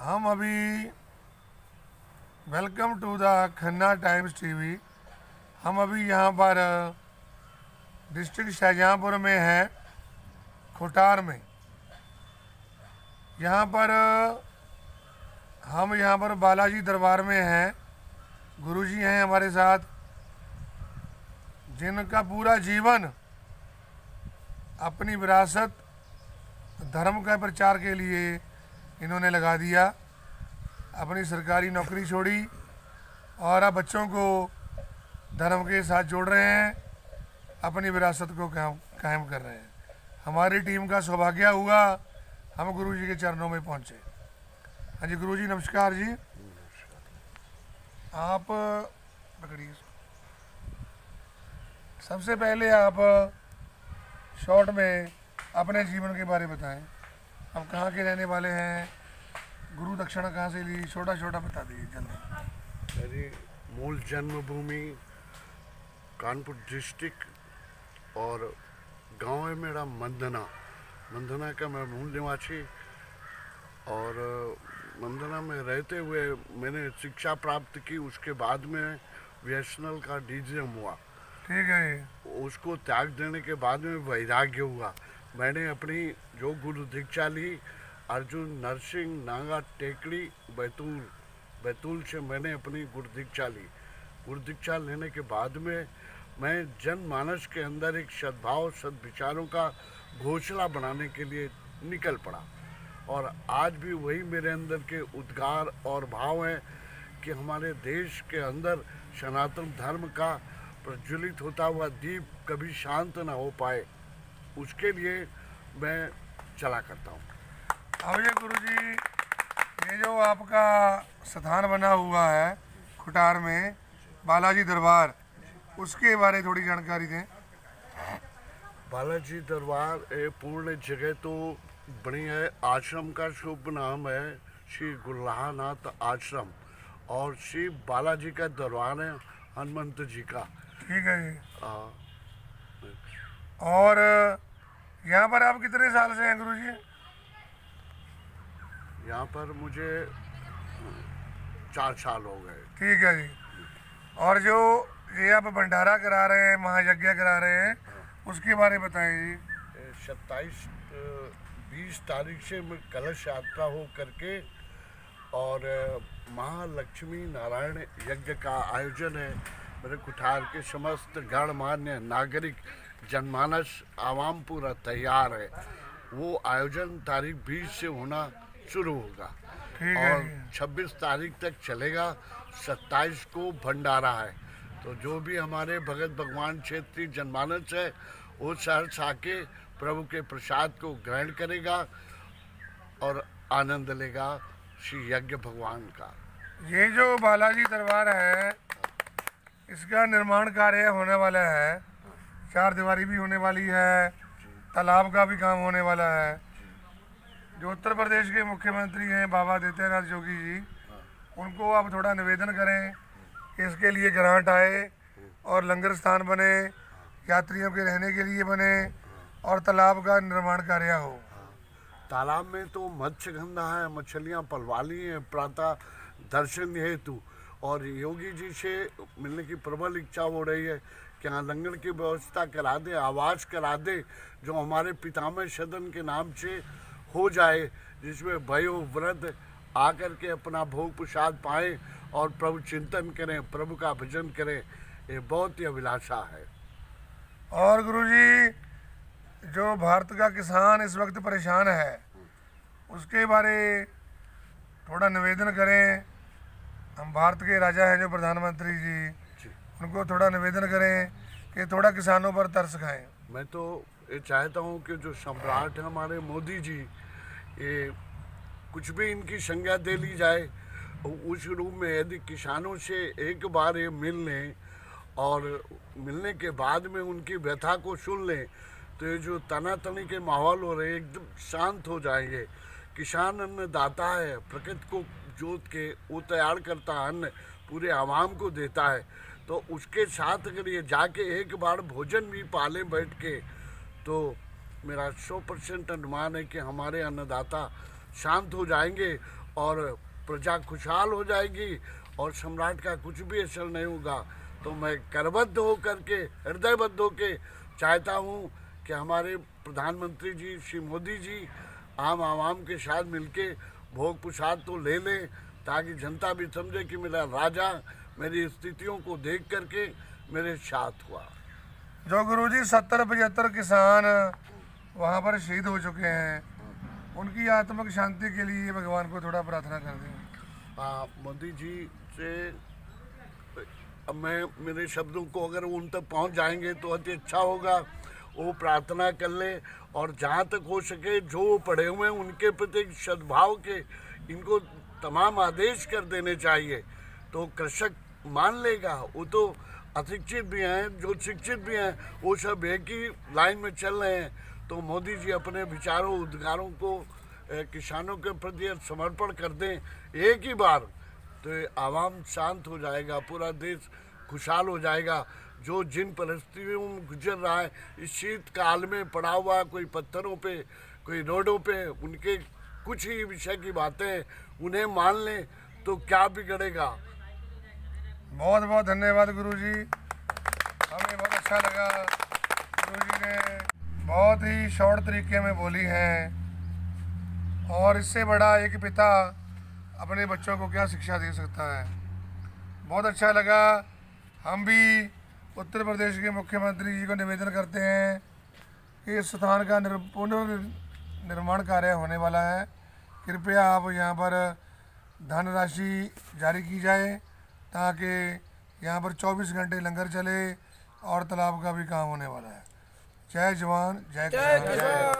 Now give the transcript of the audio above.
हम अभी welcome to the Khanna times TV हम अभी यहाँ पर डिस्ट्रिक्ट शाहजहाँपुर में हैं, खुटार में। यहाँ पर हम यहाँ पर बालाजी दरबार में हैं, गुरुजी हैं हमारे साथ, जिनका पूरा जीवन अपनी विरासत, धर्म का प्रचार के लिए इन्होंने लगा दिया। अपनी सरकारी नौकरी छोड़ी और अब बच्चों को धर्म के साथ जोड़ रहे हैं, अपनी विरासत को कायम कायम कर रहे हैं। हमारी टीम का सौभाग्य हुआ, हम गुरु जी के चरणों में पहुँचे। हाँ जी, गुरु जी, नमस्कार जी। आप सबसे पहले आप, शॉर्ट में अपने जीवन के बारे में बताएँ। आप कहाँ के रहने वाले हैं? गुरु दक्षिणा कहाँ से ली? छोटा छोटा बता दीजिए जल्दी। मेरी मूल जन्मभूमि कानपुर डिस्ट्रिक्ट और गाँव है मेरा मंदना। मंदना का मैं मूल निवासी और मंदना में रहते हुए मैंने शिक्षा प्राप्त की उसके बाद में बीएसएनएल का डीजीएम हुआ। ठीक है उसको त्याग देने के बाद में वैराग्य हुआ। मैंने अपनी जो गुरु दीक्षा ली, अर्जुन, नरसिंह, नागा, टेकड़ी, बैतूल बैतूल से मैंने अपनी गुरु दीक्षा ली। गुरु दीक्षा लेने के बाद में मैं जनमानस के अंदर एक सद्भाव, सद्विचारों का घोषणा बनाने के लिए निकल पड़ा। और आज भी वही मेरे अंदर के उद्गार और भाव हैं कि हमारे देश के अंदर सनातन धर्म का प्रज्वलित होता हुआ दीप कभी शांत ना हो पाए। उसके लिए मैं चला करता हूँ। अब ये गुरु जी ये जो आपका स्थान बना हुआ है खुटार में बालाजी दरबार उसके बारे थोड़ी जानकारी दें। बालाजी दरबार ए पूर्ण जगह तो बनी है आश्रम का शुभ नाम है श्री गुल्लानाथ आश्रम और श्री बालाजी का दरबार है हनुमंत जी का। ठीक है आ, और यहाँ पर आप कितने साल से हैं गुरु जी यहाँ पर मुझे चार साल हो गए। ठीक है जी। और जो ये आप भंडारा करा रहे हैं महायज्ञ करा रहे हैं उसके बारे में बताएँ जी। सत्ताईस बीस तारीख से मैं कलश यात्रा हो करके और महालक्ष्मी नारायण यज्ञ का आयोजन है। मेरे कुठार के समस्त गणमान्य नागरिक जनमानस आवाम पूरा तैयार है। वो आयोजन तारीख बीस से होना शुरू होगा। और 26 तारीख तक चलेगा। 27 को भंडारा है। तो जो भी हमारे भगत भगवान क्षेत्रीय जनमानस है वो सहर्ष आके प्रभु के प्रसाद को ग्रहण करेगा और आनंद लेगा श्री यज्ञ भगवान का। ये जो बालाजी दरबार है इसका निर्माण कार्य होने वाला है। चार दीवारी भी होने वाली है, तालाब का भी काम होने वाला है। जो उत्तर प्रदेश के मुख्यमंत्री हैं, बाबा आदित्यनाथ जोगी जी, उनको आप थोड़ा निवेदन करें, इसके लिए ग्रांट आए और लंगर स्थान बने, यात्रियों के रहने के लिए बने और तालाब का निर्माण कार्य हो। तालाब में तो मत्स्य गंधा है, मछलियाँ पलवाली हैं, प्रातः दर्शन हेतु। और योगी जी से मिलने की प्रबल इच्छा हो रही है यहाँ लंगर की व्यवस्था करा दे आवास करा दे, जो हमारे पितामह सदन के नाम से हो जाए, जिसमें भयो व्रत आकर के अपना भोग प्रसाद पाएँ और प्रभु चिंतन करें, प्रभु का भजन करें, ये बहुत ही अभिलाषा है और गुरुजी, जो भारत का किसान इस वक्त परेशान है, उसके बारे थोड़ा निवेदन करें हम भारत के राजा हैं जो प्रधानमंत्री जी जी। उनको थोड़ा निवेदन करें कि थोड़ा किसानों पर तरस खाएँ। मैं तो ये चाहता हूँ कि जो सम्राट हैं हमारे मोदी जी, ये कुछ भी इनकी संज्ञा दे ली जाए उस रूप में यदि किसानों से एक बार ये मिल लें और मिलने के बाद में उनकी व्यथा को सुन लें तो ये जो तनातनी के माहौल हो रहे एकदम शांत हो जाएँगे। किसान अन्नदाता है, प्रकृति को जोत के वो तैयार करता अन्न पूरे आवाम को देता है। तो उसके साथ अगर ये जाके एक बार भोजन भी पालें बैठ के तो मेरा सौ परसेंट अनुमान है कि हमारे अन्नदाता शांत हो जाएँगे और प्रजा खुशहाल हो जाएगी और सम्राट का कुछ भी असर नहीं होगा। तो मैं करबद्ध होकर के, हृदयबद्ध होकर चाहता हूँ कि हमारे प्रधानमंत्री जी, श्री मोदी जी आम आवाम के साथ मिलके भोग प्रसाद तो ले लें, ताकि जनता भी समझे कि मेरा राजा मेरी स्थितियों को देख करके मेरे साथ हुआ। जो गुरुजी सत्तर पचहत्तर किसान वहाँ पर शहीद हो चुके हैं उनकी आत्मिक शांति के लिए भगवान को थोड़ा प्रार्थना कर दें। हाँ मोदी जी से अब मैं मेरे शब्दों को अगर उन तक पहुँच जाएँगे तो अति अच्छा होगा। वो प्रार्थना कर ले और जहाँ तक हो सके जो पढ़े हुए हैं उनके प्रति सद्भाव के इनको तमाम आदेश कर देने चाहिए। तो कृषक मान लेगा। वो तो अशिक्षित भी हैं, जो शिक्षित भी हैं, वो सब एक ही लाइन में चल रहे हैं। तो मोदी जी अपने विचारों, उद्गारों को किसानों के प्रति समर्पण कर दें एक ही बार तो आवाम शांत हो जाएगा, पूरा देश खुशहाल हो जाएगा। जो जिन परिस्थितियों में गुजर रहा है, इस शीत काल में पड़ा हुआ कोई पत्थरों पे, कोई रोडों पे, उनके कुछ ही विषय की बातें, उन्हें मान लें तो क्या बिगड़ेगा? बहुत बहुत धन्यवाद गुरु जी हमें बहुत अच्छा लगा। गुरु जी ने बहुत ही शॉर्ट तरीके में बोली है। और इससे बड़ा एक पिता अपने बच्चों को क्या शिक्षा दे सकता है? बहुत अच्छा लगा। हम भी उत्तर प्रदेश के मुख्यमंत्री जी को निवेदन करते हैं कि इस स्थान का निर, पुनर्निर्माण कार्य होने वाला है। कृपया आप यहाँ पर धनराशि जारी की जाए। ताकि यहाँ पर 24 घंटे लंगर चले और तालाब का भी काम होने वाला है। जय जवान जय किसान।